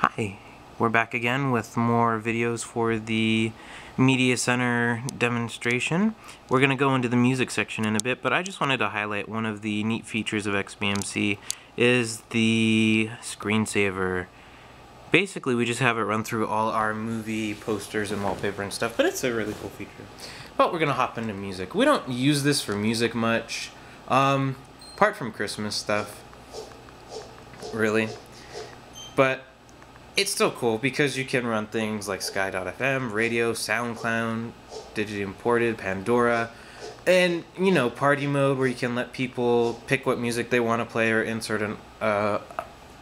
Hi, we're back again with more videos for the Media Center demonstration. We're going to go into the music section in a bit, but I just wanted to highlight one of the neat features of XBMC is the screensaver. Basically, we just have it run through all our movie posters and wallpaper and stuff, but it's a really cool feature. But we're going to hop into music. We don't use this for music much, um, apart from Christmas stuff, really. But it's still cool because you can run things like Sky.fm, radio, SoundCloud, digitally imported, Pandora, and you know party mode where you can let people pick what music they want to play or insert an uh,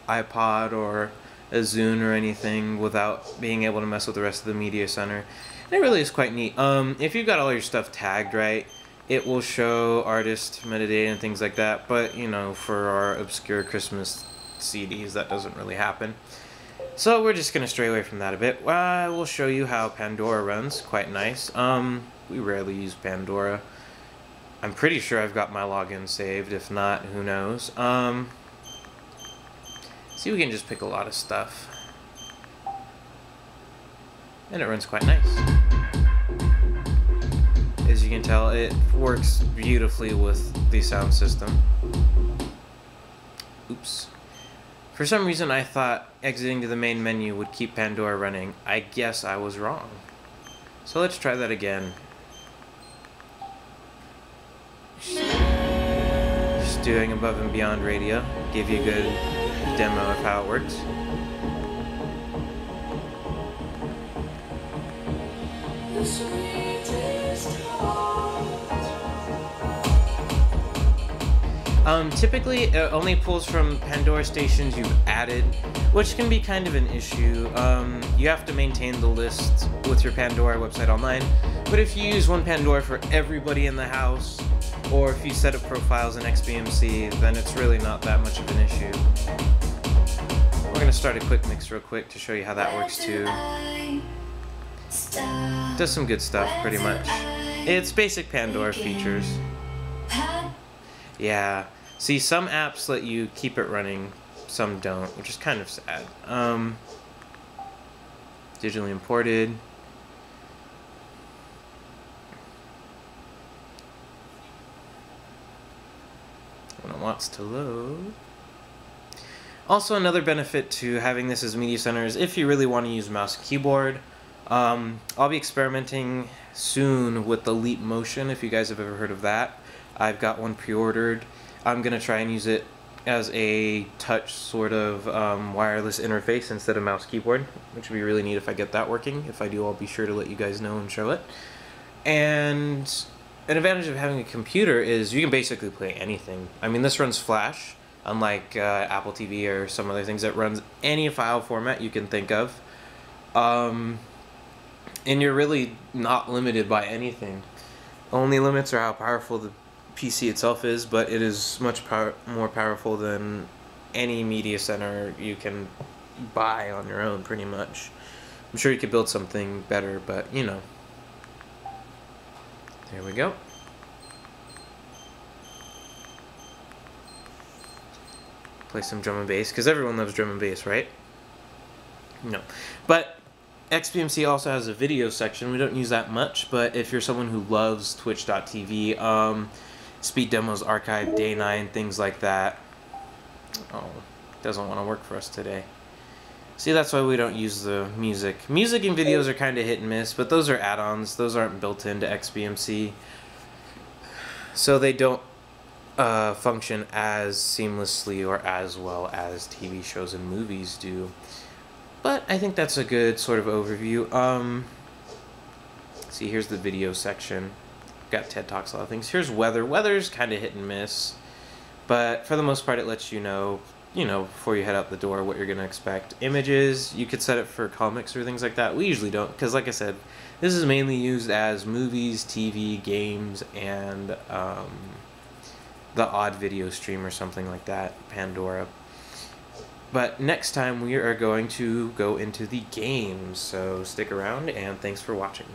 iPod or a Zune or anything without being able to mess with the rest of the media center. And it really is quite neat. Um, if you've got all your stuff tagged right, it will show artist metadata and things like that. But you know, for our obscure Christmas CDs, that doesn't really happen. So we're just going to stray away from that a bit. I will show you how Pandora runs. Quite nice. Um, we rarely use Pandora. I'm pretty sure I've got my login saved. If not, who knows. Um, see, we can just pick a lot of stuff. And it runs quite nice. As you can tell, it works beautifully with the sound system. Oops. For some reason I thought exiting to the main menu would keep Pandora running. I guess I was wrong. So let's try that again. Just doing above and beyond radio. Give you a good demo of how it works. Um, typically, it only pulls from Pandora stations you've added, which can be kind of an issue. Um, you have to maintain the list with your Pandora website online, but if you use one Pandora for everybody in the house, or if you set up profiles in XBMC, then it's really not that much of an issue. We're going to start a quick mix real quick to show you how that works too. Does some good stuff, pretty much. It's basic Pandora features. Yeah. See, some apps let you keep it running, some don't, which is kind of sad. Um, digitally imported. When it wants to load. Also, another benefit to having this as Media Center is if you really want to use mouse and keyboard. Um, I'll be experimenting soon with the Leap Motion, if you guys have ever heard of that. I've got one pre-ordered. I'm going to try and use it as a touch sort of um, wireless interface instead of mouse keyboard, which would be really neat if I get that working. If I do, I'll be sure to let you guys know and show it. And an advantage of having a computer is you can basically play anything. I mean, this runs Flash, unlike uh, Apple TV or some other things that runs any file format you can think of. Um, and you're really not limited by anything. Only limits are how powerful the PC itself is, but it is much power more powerful than any media center you can buy on your own, pretty much. I'm sure you could build something better, but you know. There we go. Play some drum and bass, because everyone loves drum and bass, right? No. But XBMC also has a video section. We don't use that much, but if you're someone who loves twitch.tv, um, speed demos archive, day 9, things like that. Oh, doesn't want to work for us today. See, that's why we don't use the music. Music and videos are kind of hit and miss, but those are add-ons. Those aren't built into XBMC. So they don't uh, function as seamlessly or as well as TV shows and movies do. But I think that's a good sort of overview. Um, see, here's the video section got TED Talks, a lot of things. Here's weather. Weather's kind of hit and miss, but for the most part, it lets you know, you know, before you head out the door, what you're gonna expect. Images, you could set it for comics or things like that. We usually don't, because like I said, this is mainly used as movies, TV, games, and um, the odd video stream or something like that, Pandora. But next time we are going to go into the games, so stick around and thanks for watching.